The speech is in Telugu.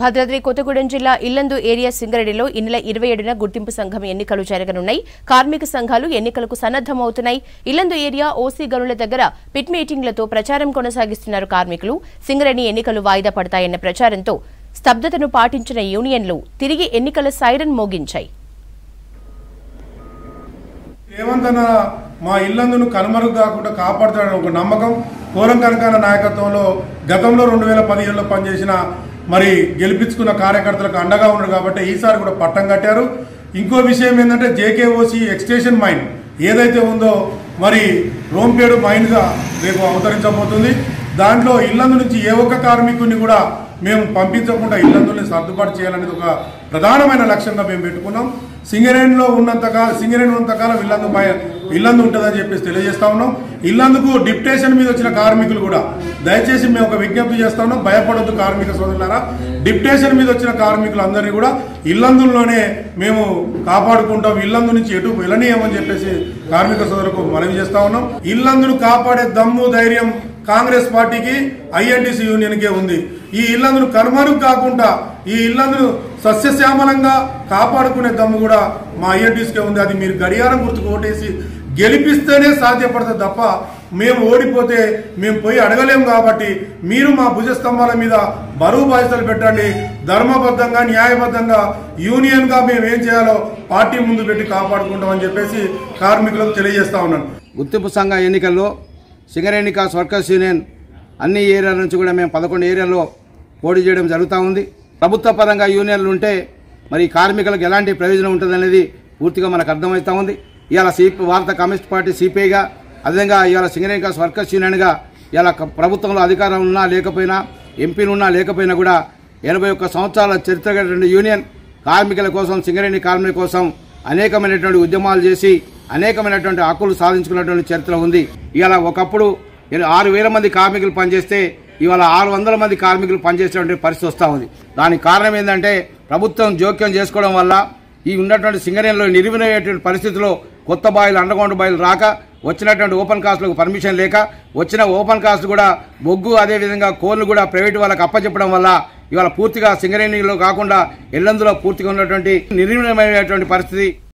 భద్రాద్రి కొత్తగూడెం జిల్లా ఇల్లందు ఏరియా సింగరెడ్డిలో ఈ నెల ఇరవై ఏడున గుర్తింపు సంఘం ఎన్నికలు జరగనున్నాయి. కార్మిక సంఘాలు ఎన్నికలకు సన్నద్దమవుతున్నాయి ఇల్లందు ఏరియా ఓసీ గనుల దగ్గర పిట్ మీటింగ్లతో ప్రచారం కొనసాగిస్తున్నారు కార్మికులు. సింగరేణి ఎన్నికలు వాయిదా పడతాయన్న ప్రచారంతో స్తబ్దతను పాటించిన యూనియన్లు తిరిగి ఎన్నికల సైరన్ మోగించాయి. మా ఇల్లందును కనుమరుగు కాకుండా కాపాడుతాడని ఒక నమ్మకం. కోరం కనకాల నాయకత్వంలో గతంలో రెండు వేల పదిహేడులో పనిచేసిన మరి గెలిపించుకున్న కార్యకర్తలకు అండగా ఉన్నారు కాబట్టి ఈసారి కూడా పట్టం కట్టారు. ఇంకో విషయం ఏంటంటే జేకేఓసి ఎక్స్టేషన్ మైన్ ఏదైతే ఉందో మరి రోంపేడు మైన్గా రేపు అవతరించబోతుంది. దాంట్లో ఇల్లందు నుంచి ఏ ఒక్క కార్మికుడిని కూడా మేము పంపించకుండా ఇల్లందుల్ని సర్దుబాటు చేయాలనేది ఒక ప్రధానమైన లక్ష్యంగా మేము పెట్టుకున్నాం. సింగరేణిలో ఉన్నంతకాలం సింగరేణి ఉన్నంతకాలం ఇల్లందు ఇల్లందు ఉంటుందని చెప్పేసి తెలియజేస్తా ఉన్నాం. ఇల్లందుకు డిప్టేషన్ మీద వచ్చిన కార్మికులు కూడా దయచేసి మేము ఒక విజ్ఞప్తి చేస్తా ఉన్నాం. భయపడొద్దు కార్మిక సోదరులారా. డిప్టేషన్ మీద వచ్చిన కార్మికులందరినీ కూడా ఇల్లందుల్లోనే మేము కాపాడుకుంటాం. ఇల్లందు నుంచి ఎటు వెళ్ళనీయమని చెప్పేసి కార్మిక సోదరులకు మనవి చేస్తా ఉన్నాం. ఇల్లందును కాపాడే దమ్ము ధైర్యం కాంగ్రెస్ పార్టీకి ఐఎన్టీసీ యూనియన్కే ఉంది. ఈ ఇల్లందును కనుమరుగు కాకుండా ఈ ఇల్లందును సస్యశ్యామలంగా కాపాడుకునే దమ్ము కూడా మా ఐఎన్టీసీకే ఉంది. అది మీరు గడియారం గుర్తుకు ఓటేసి గెలిపిస్తేనే సాధ్యపడుతుంది తప్ప మేము ఓడిపోతే మేము పోయి అడగలేము కాబట్టి మీరు మా భుజస్తంభాల మీద బరువు బాధ్యతలు పెట్టండి. ధర్మబద్ధంగా న్యాయబద్ధంగా యూనియన్గా మేము ఏం చేయాలో పార్టీ ముందు పెట్టి కాపాడుకుంటామని చెప్పేసి కార్మికులకు తెలియజేస్తా ఉన్నాను. గుర్తింపు సంఘ ఎన్నికల్లో సింగరేణి కాస్ వర్కర్స్ యూనియన్ అన్ని ఏరియాల నుంచి కూడా మేము పదకొండు ఏరియాలో పోటీ చేయడం జరుగుతూ ఉంది. ప్రభుత్వ పరంగా యూనియన్లు ఉంటే మరి కార్మికులకు ఎలాంటి ప్రయోజనం ఉంటుందనేది పూర్తిగా మనకు అర్థమవుతా ఉంది. ఇవాళ సిపి భారత కమ్యూనిస్ట్ పార్టీ సిపిఐగా అదేవిధంగా ఇవాళ సింగరేణి కాస్ వర్కర్స్ యూనియన్గా ఇవాళ ప్రభుత్వంలో అధికారం ఉన్నా లేకపోయినా ఎంపీలు ఉన్నా లేకపోయినా కూడా ఎనభై ఒక్క సంవత్సరాల చరిత్ర యూనియన్ కార్మికుల కోసం సింగరేణి కార్మికుల కోసం అనేకమైనటువంటి ఉద్యమాలు చేసి అనేకమైనటువంటి హక్కులు సాధించుకున్నటువంటి చరిత్ర ఉంది. ఇలా ఒకప్పుడు ఆరు వేల మంది కార్మికులు పనిచేస్తే ఇవాళ ఆరు వందల మంది కార్మికులు పనిచేసేటువంటి పరిస్థితి వస్తూ ఉంది. దానికి కారణం ఏంటంటే ప్రభుత్వం జోక్యం చేసుకోవడం వల్ల ఈ ఉన్నటువంటి సింగరేణిలో నిర్మినటువంటి పరిస్థితిలో కొత్త బాయిలు అండర్గ్రౌండ్ బాయిలు రాక వచ్చినటువంటి ఓపెన్ కాస్ట్లకు పర్మిషన్ లేక వచ్చిన ఓపెన్ కాస్ట్ కూడా బొగ్గు అదేవిధంగా కోళ్ళు కూడా ప్రైవేట్ వాళ్ళకి అప్పచెప్పడం వల్ల ఇవాళ పూర్తిగా సింగరేణిలో కాకుండా ఎల్లందులో పూర్తిగా ఉన్నటువంటి నిర్వీర్యమైనటువంటి పరిస్థితి.